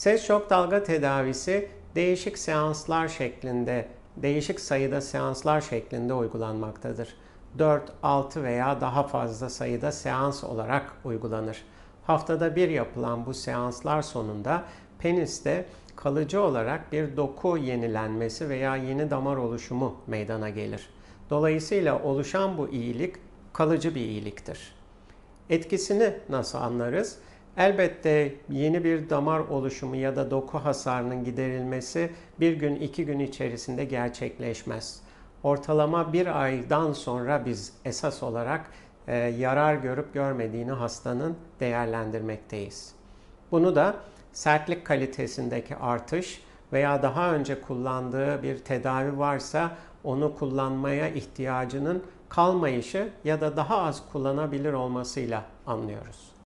Ses şok dalga tedavisi değişik seanslar şeklinde, değişik sayıda seanslar şeklinde uygulanmaktadır. 4, 6 veya daha fazla sayıda seans olarak uygulanır. Haftada bir yapılan bu seanslar sonunda peniste kalıcı olarak bir doku yenilenmesi veya yeni damar oluşumu meydana gelir. Dolayısıyla oluşan bu iyilik kalıcı bir iyiliktir. Etkisini nasıl anlarız? Elbette yeni bir damar oluşumu ya da doku hasarının giderilmesi bir gün iki gün içerisinde gerçekleşmez. Ortalama bir aydan sonra biz esas olarak e, yarar görüp görmediğini hastanın değerlendirmekteyiz. Bunu da sertlik kalitesindeki artış veya daha önce kullandığı bir tedavi varsa onu kullanmaya ihtiyacının kalmayışı ya da daha az kullanabilir olmasıyla anlıyoruz.